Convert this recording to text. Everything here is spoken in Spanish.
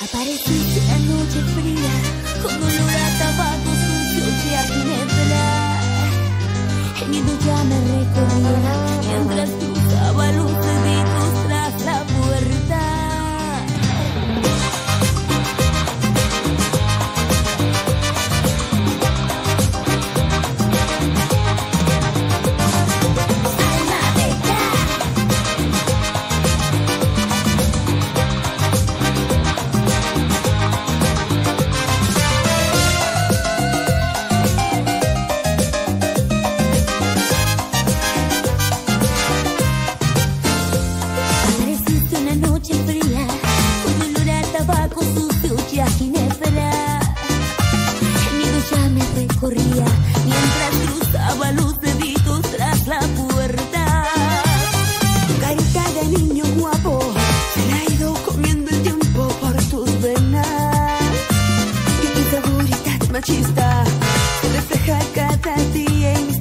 Apareciste la noche fría, con olor a tabaco sucio y a ginebra. El miedo ya me recorría, mientras cruzaba los mientras cruzaba los deditos tras la puerta. Carita de niño guapo, se ha ido comiendo el tiempo por tus venas. Y tu seguridad machista se refleja cada día en